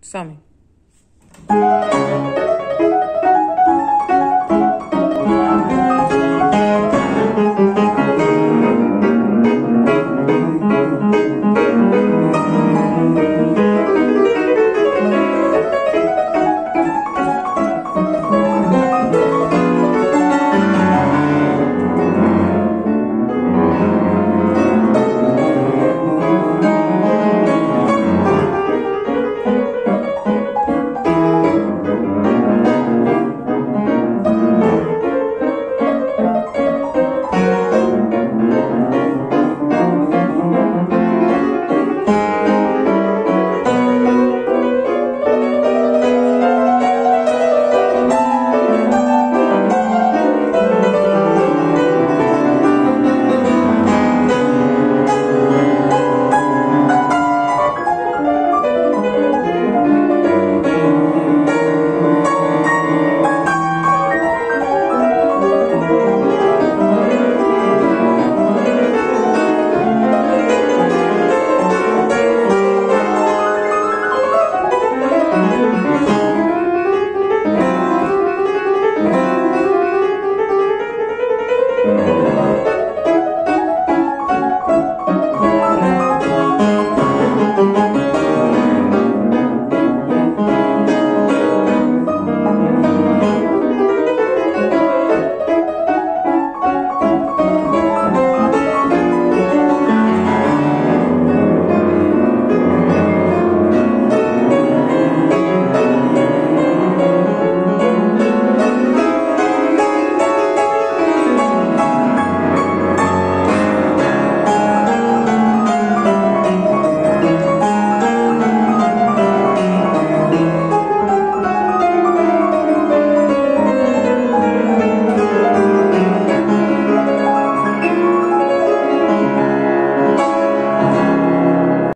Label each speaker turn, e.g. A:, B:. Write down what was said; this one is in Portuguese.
A: Some.